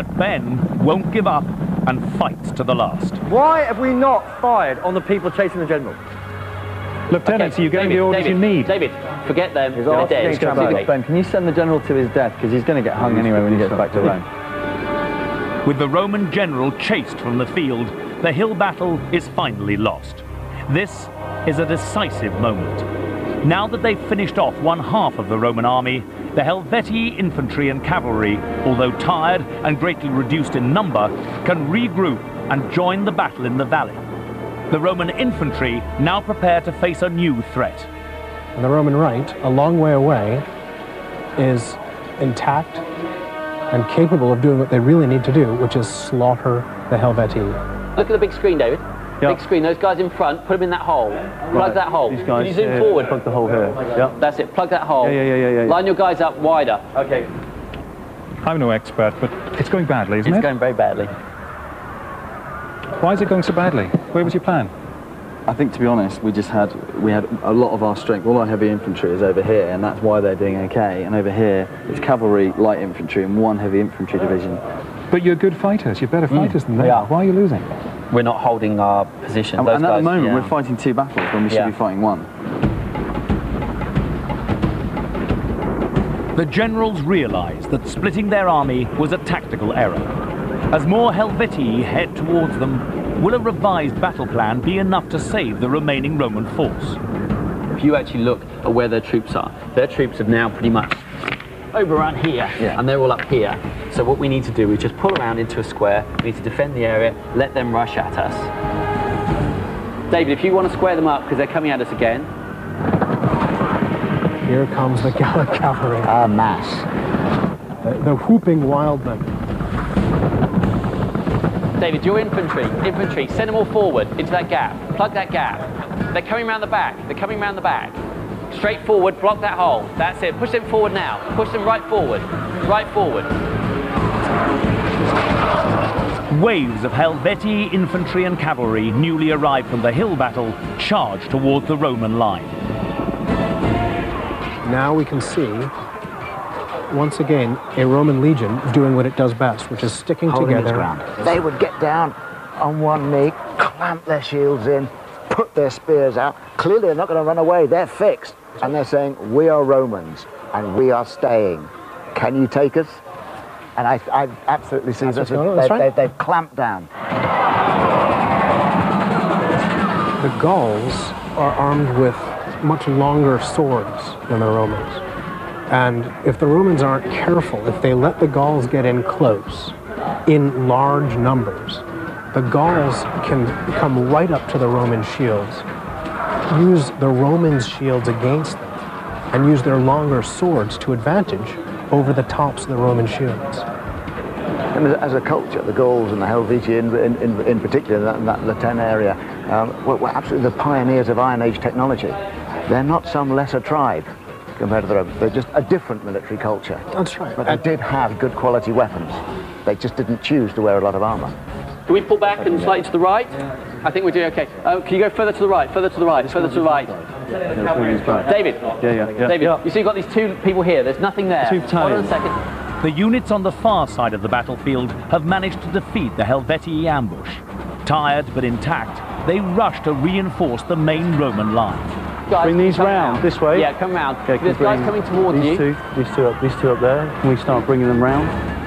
But Ben won't give up and fights to the last. Why have we not fired on the people chasing the general? Lieutenants, are you getting David, the orders David, you need? David, forget them. They're dead. getting It's Ben, can you send the general to his death? Because he's going to get hung anyway when he gets back to Rome. With the Roman general chased from the field, the hill battle is finally lost. This is a decisive moment. Now that they've finished off one half of the Roman army, the Helvetii infantry and cavalry, although tired and greatly reduced in number, can regroup and join the battle in the valley. The Roman infantry now prepare to face a new threat. And the Roman right, a long way away, is intact and capable of doing what they really need to do, which is slaughter the Helvetii. Look at the big screen, David. Yeah. Big screen. Those guys in front, put them in that hole. Plug that hole. These guys, Can you zoom yeah, forward? Plug the hole here. Yeah. That's it. Plug that hole. Yeah, yeah, yeah, yeah, yeah. Line your guys up wider. Okay. I'm no expert, but it's going badly, isn't It's it? It's going very badly. Why is it going so badly? Where was your plan? I think, to be honest, we just had we had a lot of our strength. All our heavy infantry is over here, and that's why they're doing okay. And over here, it's cavalry, light infantry, and one heavy infantry division. But you're good fighters. You're better Mm. fighters than they are. are. Why are you losing? We're not holding our position. And, Those and at the moment, yeah. we're fighting two battles when we should Yeah. be fighting one. The generals realised that splitting their army was a tactical error. As more Helvetii head towards them, will a revised battle plan be enough to save the remaining Roman force? If you actually look at where their troops are, their troops have now pretty much overrun here, and they're all up here. So what we need to do is just pull around into a square. We need to defend the area, let them rush at us. David, if you want to square them up because they're coming at us again, Here comes the Gallic cavalry. Ah, mass. The, the whooping wild men. David, your infantry, infantry, send them all forward into that gap. Plug that gap. They're coming around the back. They're coming around the back. Straight forward, block that hole. That's it. Push them forward now. Push them right forward. Right forward. Waves of Helvetii infantry and cavalry, newly arrived from the hill battle, charge towards the Roman line. Now we can see, once again, a Roman legion doing what it does best, which is sticking Holding together. They would get down on one knee, clamp their shields in, put their spears out. Clearly, they're not going to run away. They're fixed. And they're saying, We are Romans and we are staying. Can you take us? And I, I absolutely see That's this. what's going on, They, right. they, they've clamped down. The Gauls are armed with much longer swords than the Romans. And if the Romans aren't careful, if they let the Gauls get in close, in large numbers, the Gauls can come right up to the Roman shields, use the Romans' shields against them, and use their longer swords to advantage over the tops of the Roman shields. And as, as a culture, the Gauls and the Helvetii in, in, in, in particular, that, that La Tène area, um, were, were absolutely the pioneers of Iron Age technology. They're not some lesser tribe compared to the Romans. They're just a different military culture. That's right. But they did have good quality weapons. They just didn't choose to wear a lot of armour. Can we pull back and slightly to the right? I think we're doing okay. Uh, can you go further to the right, further to the right, further to the right? David. Yeah, yeah, yeah. David, Yeah. you see you've got these two people here. There's nothing there. Two Hold on a second. The units on the far side of the battlefield have managed to defeat the Helvetii ambush. Tired but intact, they rush to reinforce the main Roman line. Guys, Bring these come round, this way. Yeah, come round. Okay, can There's guys coming towards these you. Two, these two up, these two up there. Can we start bringing them round?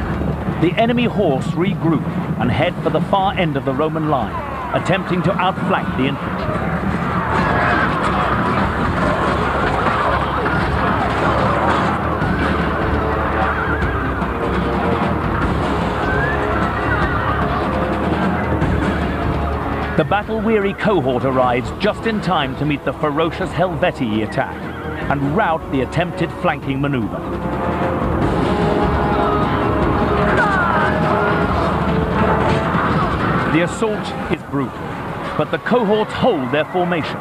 The enemy horse regroup and head for the far end of the Roman line, attempting to outflank the infantry. The battle-weary cohort arrives just in time to meet the ferocious Helvetii attack and rout the attempted flanking maneuver. The assault is brutal, but the cohorts hold their formation.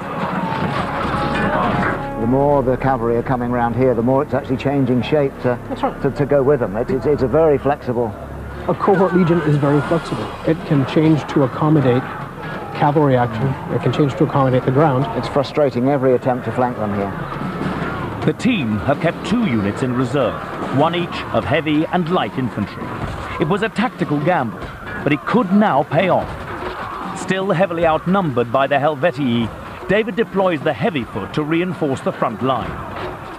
The more the cavalry are coming round here, the more it's actually changing shape to, to, to go with them. It, it's, it's a very flexible. A cohort legion is very flexible. It can change to accommodate cavalry action. It can change to accommodate the ground. It's frustrating every attempt to flank them here. The team have kept two units in reserve, one each of heavy and light infantry. It was a tactical gamble, but it could now pay off. Still heavily outnumbered by the Helvetii, David deploys the heavy foot to reinforce the front line.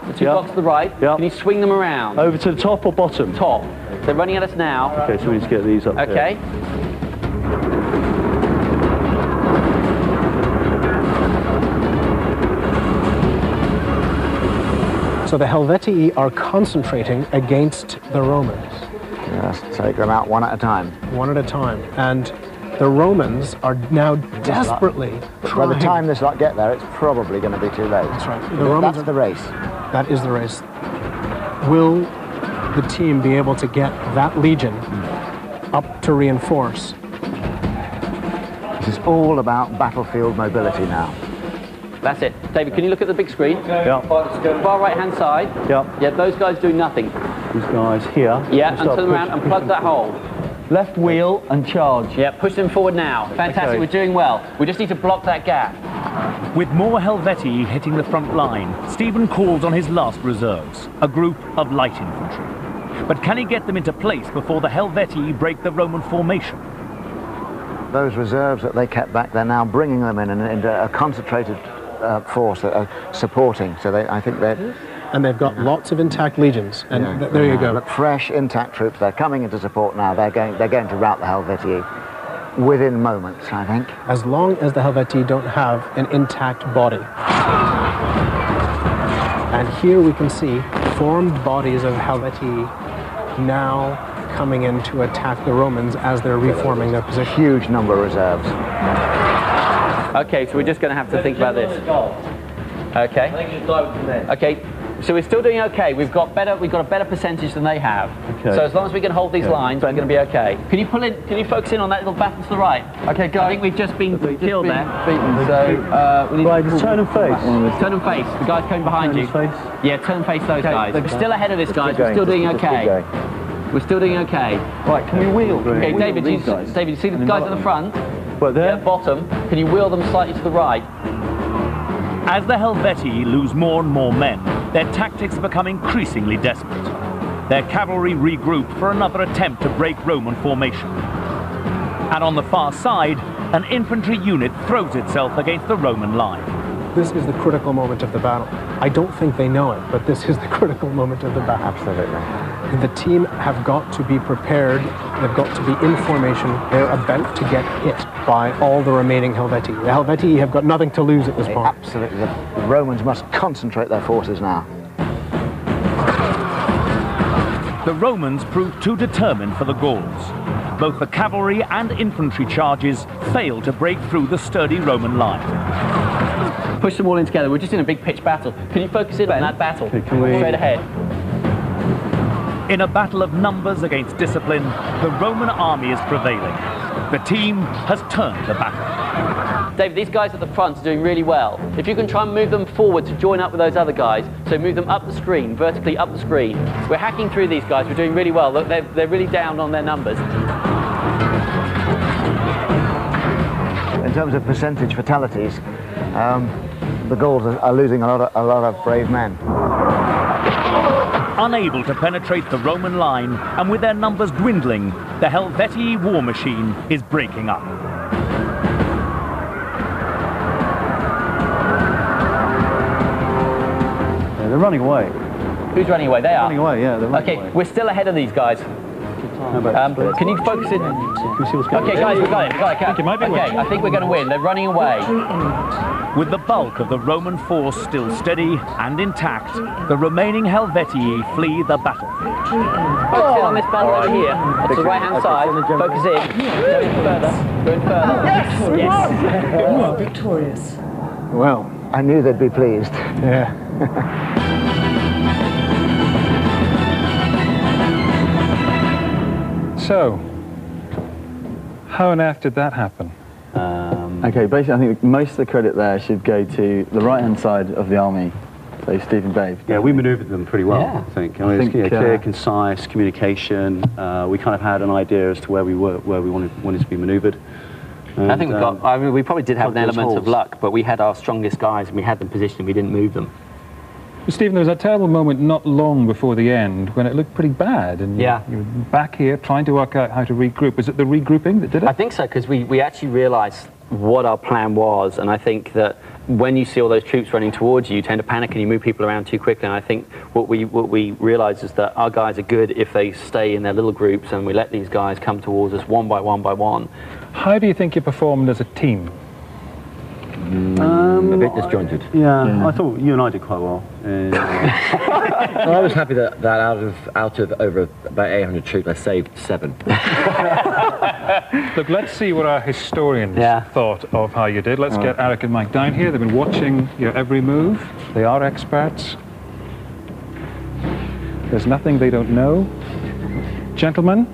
The two blocks to the right. Can you swing them around? Over to the top or bottom? Top. They're running at us now. Okay, so we need to get these up Okay. So the Helvetii are concentrating against the Romans. Yes, take them out one at a time. One at a time. And the Romans are now desperately By trying. the time this lot get there, it's probably going to be too late. That's right. The That's Romans are- the race. That is the race. Will the team be able to get that legion hmm. up to reinforce? This is all about battlefield mobility now. That's it. David, can you look at the big screen? Yeah. Far right hand side. Yeah. Yeah, those guys do nothing. These guys here. Yeah, and turn them around and plug that hole. Left wheel and charge. Yeah, push them forward now. Fantastic, Okay. we're doing well. We just need to block that gap. With more Helvetii hitting the front line, Stephen calls on his last reserves, a group of light infantry. But can he get them into place before the Helvetii break the Roman formation? Those reserves that they kept back, they're now bringing them in and into uh, a concentrated uh, force that are supporting. So they, I think they're. And they've got lots of intact legions. And Yeah, th- there you go. Fresh, intact troops, they're coming into support now. They're going, they're going to rout the Helvetii within moments, I think. As long as the Helvetii don't have an intact body. And here we can see formed bodies of Helvetii now coming in to attack the Romans as they're reforming their position. Huge number of reserves. Okay, so we're just going to have to think about this. Okay. Okay. So we're still doing okay. We've got better. We've got a better percentage than they have. Okay. So as long as we can hold these Okay. lines, we're going to be okay. Can you pull in? Can you focus in on that little battle to the right? Okay, guys. I think we've just been killed there. Beaten. So uh, we need Right, to turn and face. Turn and face. The guys coming behind you. Face. Yeah, turn and face those guys. let's We're still ahead of this, guys. We're still doing okay. We're still doing okay. Right, can we wheel? Okay, David, you, guys. David, you see the guys at the front? Right there? Yeah, bottom. Can you wheel them slightly to the right? As the Helvetii lose more and more men, their tactics become increasingly desperate. Their cavalry regroup for another attempt to break Roman formation. And on the far side, an infantry unit throws itself against the Roman line. This is the critical moment of the battle. I don't think they know it, but this is the critical moment of the battle. Absolutely. The team have got to be prepared. They've got to be in formation. They're about to get hit by all the remaining Helvetii. The Helvetii have got nothing to lose at this They point. Absolutely. The the Romans must concentrate their forces now. The Romans proved too determined for the Gauls. Both the cavalry and infantry charges failed to break through the sturdy Roman line. Push them all in together. We're just in a big pitch battle. Can you focus in on that battle? can we- Straight ahead. In a battle of numbers against discipline, the Roman army is prevailing. The team has turned the battle. Dave, these guys at the front are doing really well. If you can try and move them forward to join up with those other guys, so move them up the screen, vertically up the screen. We're hacking through these guys. We're doing really well. Look, they're, they're really down on their numbers. In terms of percentage fatalities, um, the Gauls are, are losing a lot, of, a lot of brave men. Unable to penetrate the Roman line, and with their numbers dwindling, the Helvetii war machine is breaking up. Yeah, they're running away. Who's running away? They are. Running away, yeah. They're running Okay, away. we're still ahead of these guys. Um, can you focus in? Okay, guys, we got it. We got it. Okay, I think we're going to win. They're running away. With the bulk of the Roman force still steady and intact, the remaining Helvetii flee the battle. Focus in on this band over here. That's the right hand side. Focus in. Go in further. Go in further. Yes! Yes. You are victorious. Well, I knew they'd be pleased. Yeah. So, how on earth did that happen? Okay, basically, I think most of the credit there should go to the right-hand side of the army, so Stephen Dave. Yeah, we manoeuvred them pretty well, Yeah. I think. I I think, it's, yeah, clear, uh, concise communication. Uh, we kind of had an idea as to where we were, where we wanted, wanted to be manoeuvred. I think we And, um. I mean, we probably did have an plugged those element of luck, but we had our strongest guys and we had them positioned. We didn't move them. Stephen, there was a terrible moment not long before the end when it looked pretty bad, and Yeah. you were back here trying to work out how to regroup. Was it the regrouping that did it? I think so because we, we actually realised what our plan was, and I think that when you see all those troops running towards you, you tend to panic and you move people around too quickly. And I think what we what we realised is that our guys are good if they stay in their little groups, and we let these guys come towards us one by one by one. How do you think you performed as a team? Um, a bit disjointed. Yeah, I thought you and I did quite well. Uh, Well, I was happy that, that out of out of over about 800 troops, I saved seven. Look, let's see what our historians thought of how you did. Let's get Eric and Mike down here. They've been watching your every move. They are experts. There's nothing they don't know. Gentlemen,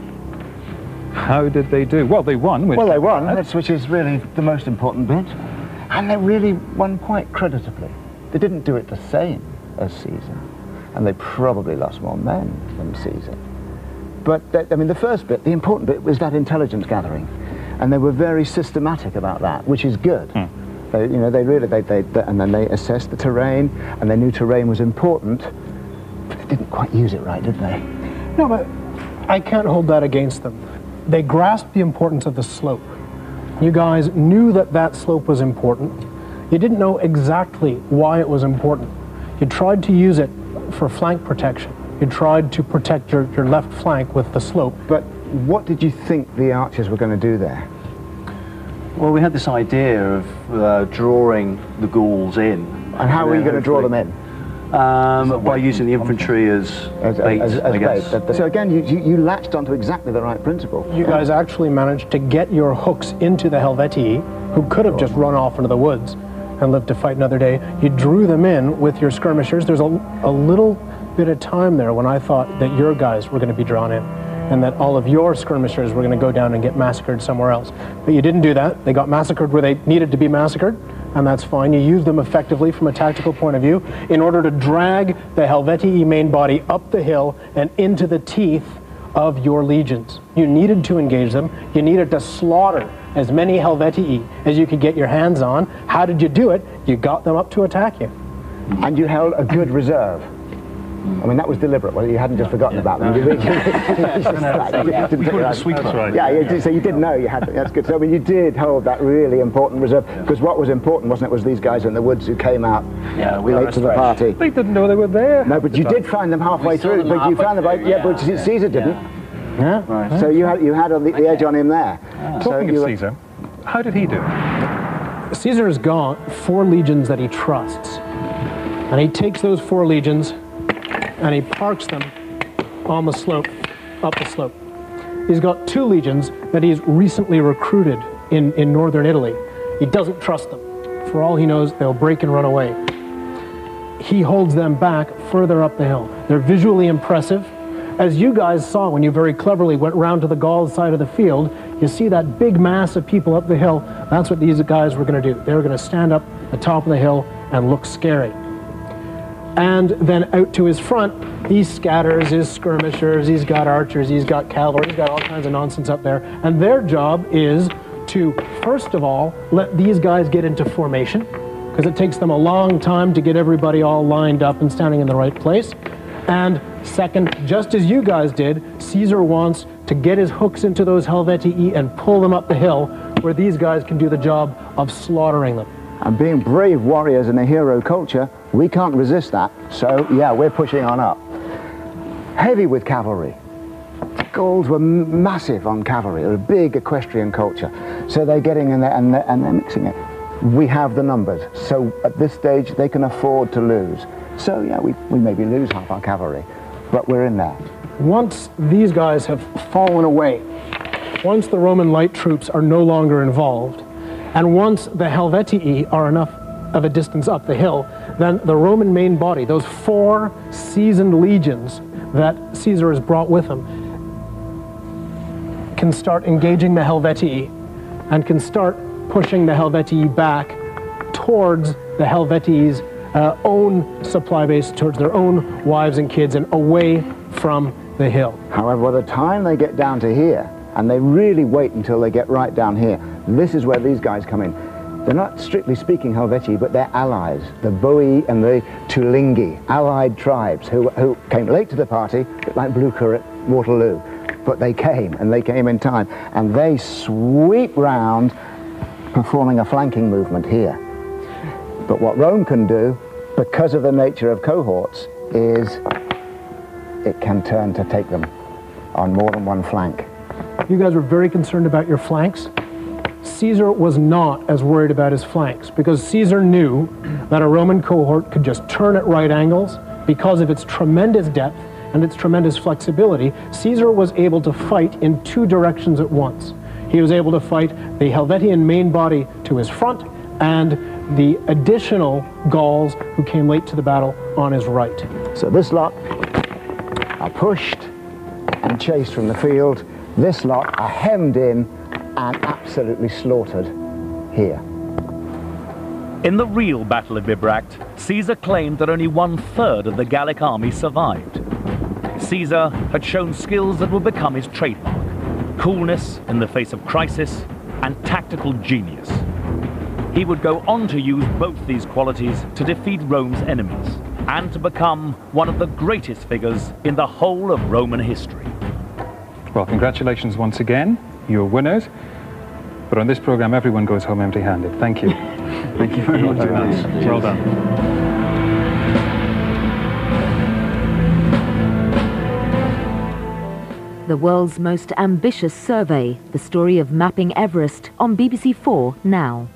how did they do? Well, they won. Which Well, they won, that's, which is really the most important bit. And they really won quite creditably. They didn't do it the same as Caesar, and they probably lost more men than Caesar. But, that, I mean, the first bit, the important bit, was that intelligence gathering. And they were very systematic about that, which is good. Hmm. They, you know, they really, they, they, they- and then they assessed the terrain, and they knew terrain was important, but they didn't quite use it right, did they? No, but I can't hold that against them. They grasped the importance of the slope. You guys knew that that slope was important. You didn't know exactly why it was important. You tried to use it for flank protection. You tried to protect your, your left flank with the slope. But what did you think the archers were going to do there? well, we had this idea of uh, drawing the Gauls in. And how were you going to draw them in? Um, by using the infantry as, As, bait, as, as I guess. bait. So again, you, you, you latched onto exactly the right principle. You guys actually managed to get your hooks into the Helvetii, who could have just run off into the woods and lived to fight another day. You drew them in with your skirmishers. There's a, a little bit of time there when I thought that your guys were going to be drawn in and that all of your skirmishers were going to go down and get massacred somewhere else. But you didn't do that. They got massacred where they needed to be massacred, and that's fine. You use them effectively from a tactical point of view in order to drag the Helvetii main body up the hill and into the teeth of your legions. You needed to engage them. You needed to slaughter as many Helvetii as you could get your hands on. How did you do it? You got them up to attack you. And you held a good reserve. I mean, that was deliberate. Well, you hadn't just forgotten about them. You really- We call it the sweet spot. Yeah, you did, so you did know you had. That's good. So I mean, you did hold that really important reserve because what was important wasn't it was these guys in the woods who came out Yeah, we late to the fresh. party. They didn't know they were there. No, but you did find them halfway saw through. them But you found them, by, through, yeah, but yeah. Caesar didn't. Yeah. Right. So you had you had on the, the edge on him there. So Talking of Caesar, how did he do? It? Caesar has got four legions that he trusts. And he takes those four legions and he parks them on the slope, up the slope. He's got two legions that he's recently recruited in, in northern Italy. He doesn't trust them. For all he knows, they'll break and run away. He holds them back further up the hill. They're visually impressive. As you guys saw when you very cleverly went round to the Gauls side of the field, you see that big mass of people up the hill. That's what these guys were going to do. They were going to stand up the top of the hill and look scary. And then out to his front, he scatters his skirmishers, he's got archers, he's got cavalry, he's got all kinds of nonsense up there. And their job is to, first of all, let these guys get into formation, because it takes them a long time to get everybody all lined up and standing in the right place. And second, just as you guys did, Caesar wants to get his hooks into those Helvetii and pull them up the hill where these guys can do the job of slaughtering them. And being brave warriors in a hero culture, we can't resist that. So, yeah, we're pushing on up. Heavy with cavalry. Gauls were massive on cavalry. A big equestrian culture. So they're getting in there and they're, and they're mixing it. We have the numbers. So at this stage, they can afford to lose. So, yeah, we, we maybe lose half our cavalry, but we're in there. Once these guys have fallen away, once the Roman light troops are no longer involved, and once the Helvetii are enough of a distance up the hill, then the Roman main body, those four seasoned legions that Caesar has brought with him, can start engaging the Helvetii and can start pushing the Helvetii back towards the Helvetii's uh, own supply base, towards their own wives and kids, and away from the hill. However, by the time they get down to here, and they really wait until they get right down here, this is where these guys come in. They're not strictly speaking Helvetii, but they're allies, the Boii and the Tulingi, allied tribes who, who came late to the party, like Blucher at Waterloo. But they came, and they came in time, and they sweep round, performing a flanking movement here. But what Rome can do, because of the nature of cohorts, is it can turn to take them on more than one flank. You guys were very concerned about your flanks. Caesar was not as worried about his flanks because Caesar knew that a Roman cohort could just turn at right angles because of its tremendous depth and its tremendous flexibility. Caesar was able to fight in two directions at once. He was able to fight the Helvetian main body to his front and the additional Gauls who came late to the battle on his right. So this lot are pushed and chased from the field. This lot are hemmed in and absolutely slaughtered here. In the real Battle of Bibracte, Caesar claimed that only one third of the Gallic army survived. Caesar had shown skills that would become his trademark coolness in the face of crisis and tactical genius. He would go on to use both these qualities to defeat Rome's enemies and to become one of the greatest figures in the whole of Roman history. Well, congratulations once again. You're winners. But on this program, everyone goes home empty-handed. Thank you. Thank you very much. Well done. The world's most ambitious survey, the story of mapping Everest on BBC4 now.